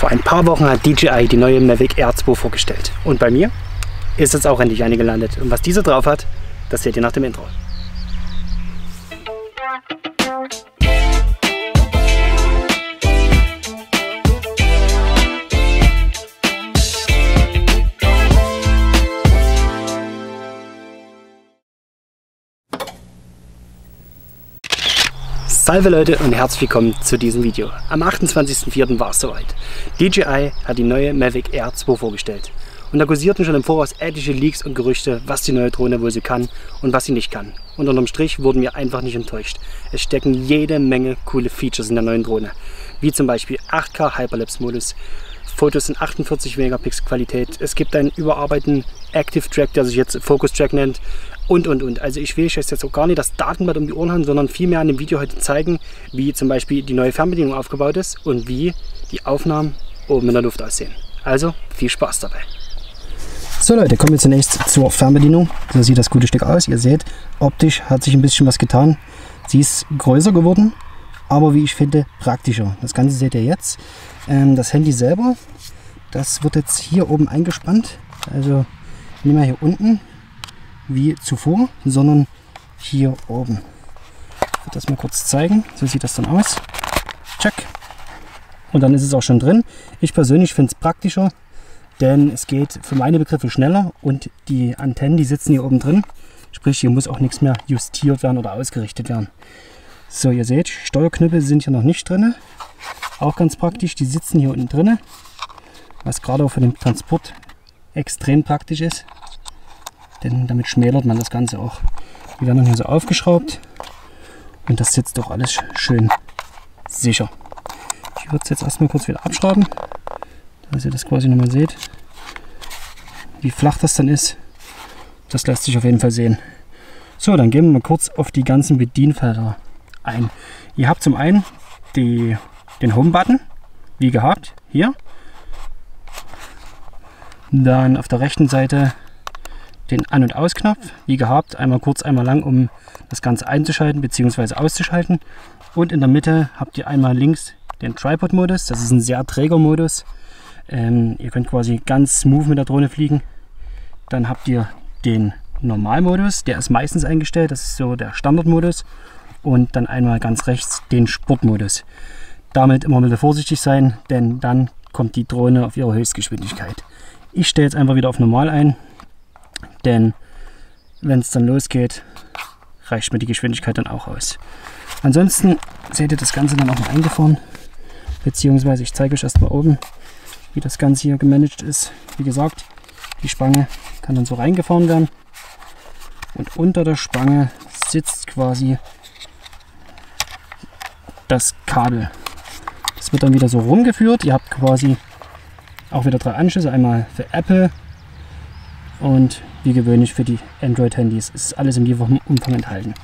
Vor ein paar Wochen hat DJI die neue Mavic Air 2 vorgestellt. Und bei mir ist jetzt auch endlich eine gelandet. Und was diese drauf hat, das seht ihr nach dem Intro. Salve Leute und herzlich willkommen zu diesem Video. Am 28.04. war es soweit. DJI hat die neue Mavic Air 2 vorgestellt. Und da kursierten schon im Voraus etliche Leaks und Gerüchte, was die neue Drohne wohl sie kann und was sie nicht kann. Und unterm Strich wurden wir einfach nicht enttäuscht. Es stecken jede Menge coole Features in der neuen Drohne. Wie zum Beispiel 8K Hyperlapse Modus, Fotos in 48 Megapixel Qualität. Es gibt einen überarbeiteten Active Track, der sich jetzt Focus Track nennt und und und. Also ich will euch jetzt auch gar nicht das Datenblatt um die Ohren haben, sondern vielmehr an dem Video heute zeigen, wie zum Beispiel die neue Fernbedienung aufgebaut ist und wie die Aufnahmen oben in der Luft aussehen. Also viel Spaß dabei. So Leute, kommen wir zunächst zur Fernbedienung. So sieht das gute Stück aus. Ihr seht, optisch hat sich ein bisschen was getan. Sie ist größer geworden, aber wie ich finde, praktischer. Das Ganze seht ihr jetzt. Ähm, das Handy selber, das wird jetzt hier oben eingespannt. Also nicht mehr hier unten wie zuvor, sondern hier oben. Ich werde das mal kurz zeigen. So sieht das dann aus. Check. Und dann ist es auch schon drin. Ich persönlich finde es praktischer, denn es geht für meine Begriffe schneller und die Antennen, die sitzen hier oben drin. Sprich, hier muss auch nichts mehr justiert werden oder ausgerichtet werden. So, ihr seht, Steuerknüppel sind hier noch nicht drin. Auch ganz praktisch, die sitzen hier unten drin. Was gerade auch für den Transport extrem praktisch ist. Denn damit schmälert man das Ganze auch. Die werden dann hier so aufgeschraubt. Und das sitzt doch alles schön sicher. Ich würde es jetzt erstmal kurz wieder abschrauben, dass ihr das quasi nochmal seht. Wie flach das dann ist, das lässt sich auf jeden Fall sehen. So, dann gehen wir mal kurz auf die ganzen Bedienfelder ein. Ihr habt zum einen die, den Home-Button, wie gehabt, hier. Dann auf der rechten Seite den An- und Ausknopf, wie gehabt, einmal kurz, einmal lang, um das Ganze einzuschalten bzw. auszuschalten. Und in der Mitte habt ihr einmal links den Tripod-Modus, das ist ein sehr träger Modus. Ähm, ihr könnt quasi ganz smooth mit der Drohne fliegen. Dann habt ihr den Normalmodus, der ist meistens eingestellt, das ist so der Standardmodus. Und dann einmal ganz rechts den Sportmodus. Damit immer bisschen vorsichtig sein, denn dann kommt die Drohne auf ihre Höchstgeschwindigkeit. Ich stelle jetzt einfach wieder auf Normal ein, denn wenn es dann losgeht, reicht mir die Geschwindigkeit dann auch aus. Ansonsten seht ihr das Ganze dann auch noch eingefahren, beziehungsweise ich zeige euch erstmal oben, wie das Ganze hier gemanagt ist. Wie gesagt, die Spange kann dann so reingefahren werden und unter der Spange sitzt quasi das Kabel. Das wird dann wieder so rumgeführt. Ihr habt quasi auch wieder drei Anschlüsse, einmal für Apple und wie gewöhnlich für die Android-Handys ist alles im Lieferumfang enthalten.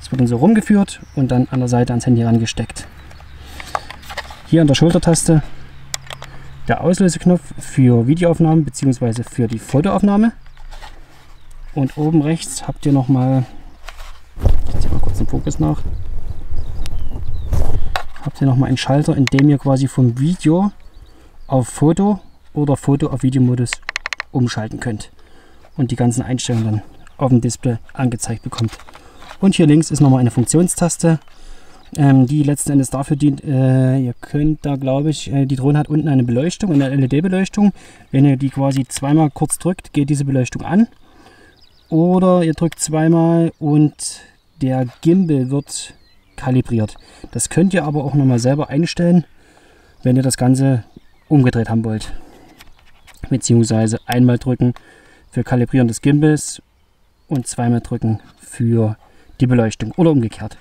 Es wird dann so rumgeführt und dann an der Seite ans Handy rangesteckt. Hier an der Schultertaste der Auslöseknopf für Videoaufnahmen bzw. für die Fotoaufnahme. Und oben rechts habt ihr nochmal, ich ziehe mal kurz den Fokus nach, habt ihr nochmal einen Schalter, in dem ihr quasi vom Video auf Foto oder Foto auf Videomodus umschalten könnt und die ganzen Einstellungen dann auf dem Display angezeigt bekommt. Und hier links ist nochmal eine Funktionstaste, ähm, die letzten Endes dafür dient, äh, ihr könnt da glaube ich, äh, die Drohne hat unten eine Beleuchtung, eine LED-Beleuchtung. Wenn ihr die quasi zweimal kurz drückt, geht diese Beleuchtung an. Oder ihr drückt zweimal und der Gimbal wird kalibriert. Das könnt ihr aber auch nochmal selber einstellen, wenn ihr das Ganze umgedreht haben wollt. Beziehungsweise einmal drücken für Kalibrieren des Gimbals und zweimal drücken für die Beleuchtung oder umgekehrt.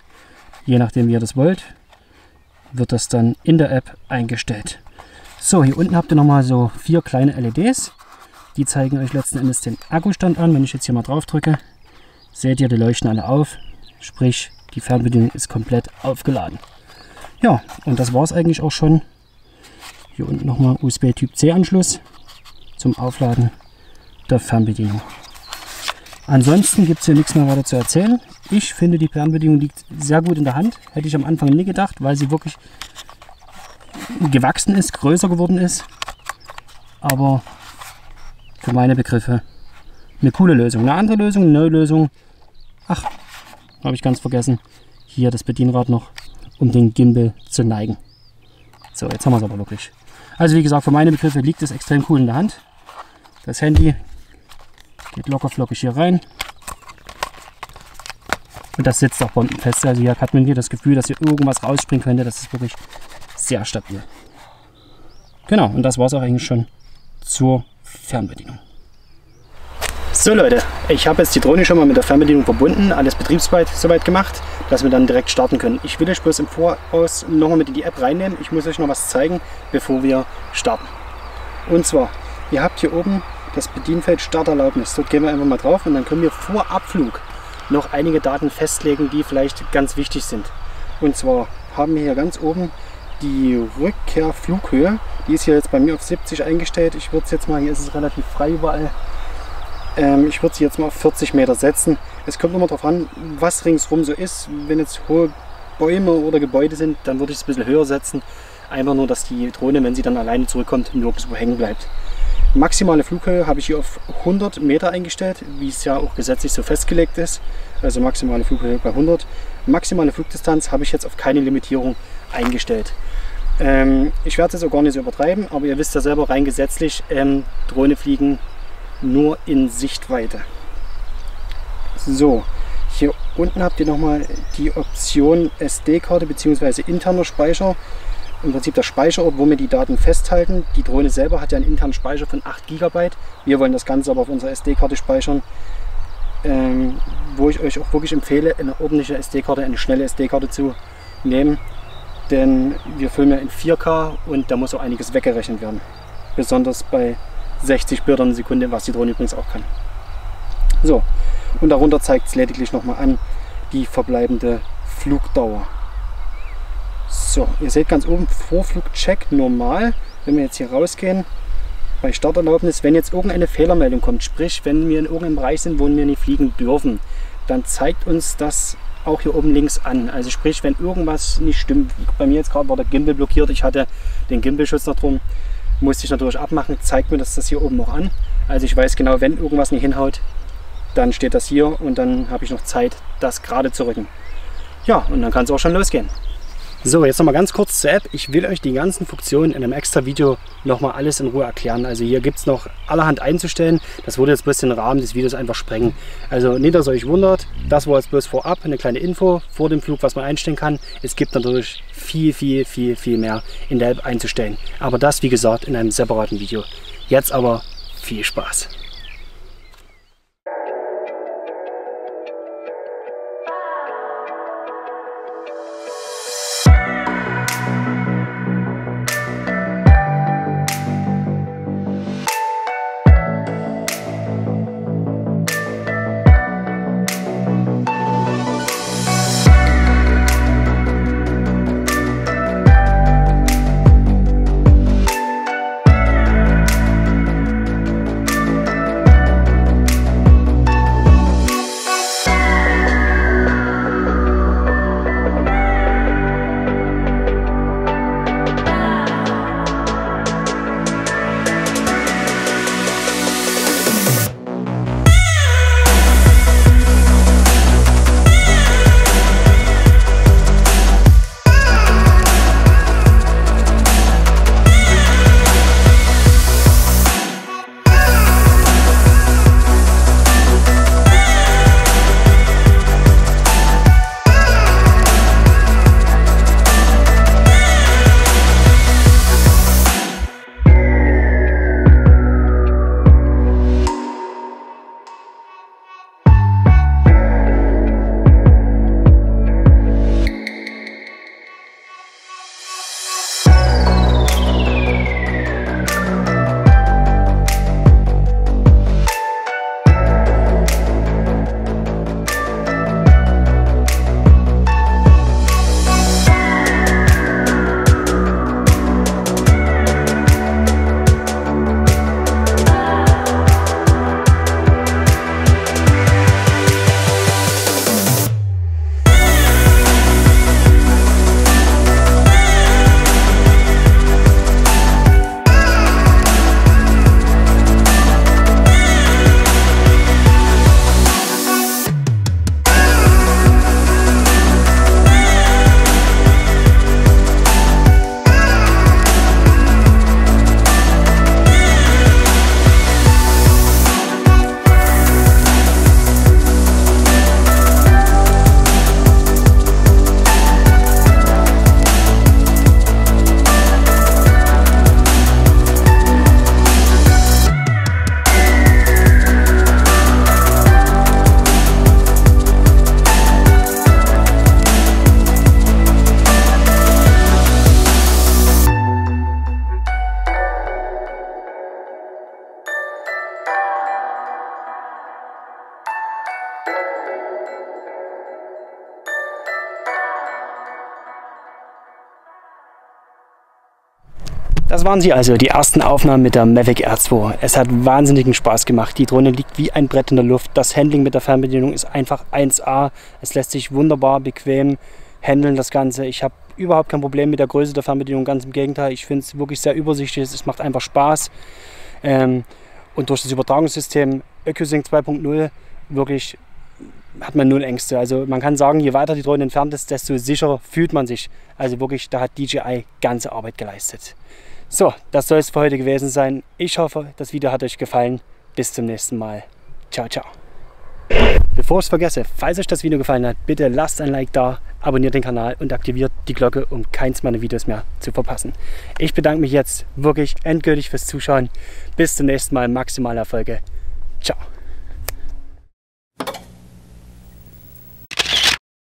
Je nachdem wie ihr das wollt, wird das dann in der App eingestellt. So, hier unten habt ihr nochmal so vier kleine LEDs. Die zeigen euch letzten Endes den Akkustand an. Wenn ich jetzt hier mal drauf drücke, seht ihr, die leuchten alle auf. Sprich, die Fernbedienung ist komplett aufgeladen. Ja, und das war es eigentlich auch schon. Hier unten nochmal USB Typ C Anschluss zum Aufladen der Fernbedienung. Ansonsten gibt es hier nichts mehr weiter zu erzählen. Ich finde, die Fernbedienung liegt sehr gut in der Hand. Hätte ich am Anfang nie gedacht, weil sie wirklich gewachsen ist, größer geworden ist. Aber für meine Begriffe eine coole Lösung. Eine andere Lösung, eine neue Lösung. Ach, habe ich ganz vergessen. Hier das Bedienrad noch, um den Gimbal zu neigen. So, jetzt haben wir es aber wirklich. Also wie gesagt, für meine Begriffe liegt es extrem cool in der Hand. Das Handy geht locker flockig hier rein. Und das sitzt auch bombenfest. Also hier hat man hier das Gefühl, dass hier irgendwas rausspringen könnte. Das ist wirklich sehr stabil. Genau, und das war es auch eigentlich schon zur Fernbedienung. So Leute, ich habe jetzt die Drohne schon mal mit der Fernbedienung verbunden, alles betriebsweit soweit gemacht, dass wir dann direkt starten können. Ich will euch bloß im Voraus nochmal mit in die App reinnehmen. Ich muss euch noch was zeigen, bevor wir starten. Und zwar, ihr habt hier oben das Bedienfeld Starterlaubnis. Dort gehen wir einfach mal drauf und dann können wir vor Abflug noch einige Daten festlegen, die vielleicht ganz wichtig sind. Und zwar haben wir hier ganz oben die Rückkehrflughöhe. Die ist hier jetzt bei mir auf 70 eingestellt. Ich würde es jetzt mal, hier ist es relativ frei überall, ähm, ich würde sie jetzt mal auf 40 Meter setzen. Es kommt immer darauf an, was ringsrum so ist. Wenn jetzt hohe Bäume oder Gebäude sind, dann würde ich es ein bisschen höher setzen. Einfach nur, dass die Drohne, wenn sie dann alleine zurückkommt, nirgendwo hängen bleibt. Maximale Flughöhe habe ich hier auf 100 Meter eingestellt, wie es ja auch gesetzlich so festgelegt ist. Also maximale Flughöhe bei 100. Maximale Flugdistanz habe ich jetzt auf keine Limitierung eingestellt. Ähm, ich werde es auch gar nicht so übertreiben, aber ihr wisst ja selber, rein gesetzlich, ähm, Drohne fliegen nur in Sichtweite. So, hier unten habt ihr nochmal die Option SD-Karte bzw. interner Speicher. Im Prinzip der Speicherort, wo wir die Daten festhalten. Die Drohne selber hat ja einen internen Speicher von 8 GB. Wir wollen das Ganze aber auf unserer SD-Karte speichern. Ähm, wo ich euch auch wirklich empfehle, eine ordentliche SD-Karte, eine schnelle SD-Karte zu nehmen. Denn wir filmen ja in 4K und da muss auch einiges weggerechnet werden. Besonders bei 60 Bildern Sekunde, was die Drohne übrigens auch kann. So, und darunter zeigt es lediglich nochmal an die verbleibende Flugdauer. So, ihr seht ganz oben Vorflugcheck normal. Wenn wir jetzt hier rausgehen, bei Starterlaubnis, wenn jetzt irgendeine Fehlermeldung kommt, sprich, wenn wir in irgendeinem Bereich sind, wo wir nicht fliegen dürfen, dann zeigt uns das auch hier oben links an. Also sprich, wenn irgendwas nicht stimmt, bei mir jetzt gerade war der Gimbal blockiert, ich hatte den Gimbal-Schutz noch drum, musste ich natürlich abmachen, zeigt mir das, das hier oben noch an. Also ich weiß genau, wenn irgendwas nicht hinhaut, dann steht das hier und dann habe ich noch Zeit, das gerade zu rücken. Ja, und dann kann es auch schon losgehen. So, jetzt noch mal ganz kurz zur App. Ich will euch die ganzen Funktionen in einem extra Video noch mal alles in Ruhe erklären. Also hier gibt es noch allerhand einzustellen. Das würde jetzt bloß den Rahmen des Videos einfach sprengen. Also nicht, dass ihr euch wundert, das war jetzt bloß vorab eine kleine Info vor dem Flug, was man einstellen kann. Es gibt natürlich viel, viel, viel, viel mehr in der App einzustellen. Aber das, wie gesagt, in einem separaten Video. Jetzt aber viel Spaß. Das waren sie also, die ersten Aufnahmen mit der Mavic R2. Es hat wahnsinnigen Spaß gemacht. Die Drohne liegt wie ein Brett in der Luft. Das Handling mit der Fernbedienung ist einfach 1A. Es lässt sich wunderbar bequem handeln, das Ganze. Ich habe überhaupt kein Problem mit der Größe der Fernbedienung, ganz im Gegenteil. Ich finde es wirklich sehr übersichtlich, es macht einfach Spaß. Ähm, und durch das Übertragungssystem ÖkoSync 2.0 wirklich hat man null Ängste. Also man kann sagen, je weiter die Drohne entfernt ist, desto sicherer fühlt man sich. Also wirklich, da hat DJI ganze Arbeit geleistet. So, das soll es für heute gewesen sein. Ich hoffe, das Video hat euch gefallen. Bis zum nächsten Mal. Ciao, ciao. Bevor ich es vergesse, falls euch das Video gefallen hat, bitte lasst ein Like da, abonniert den Kanal und aktiviert die Glocke, um keins meiner Videos mehr zu verpassen. Ich bedanke mich jetzt wirklich endgültig fürs Zuschauen. Bis zum nächsten Mal, maximale Erfolge. Ciao.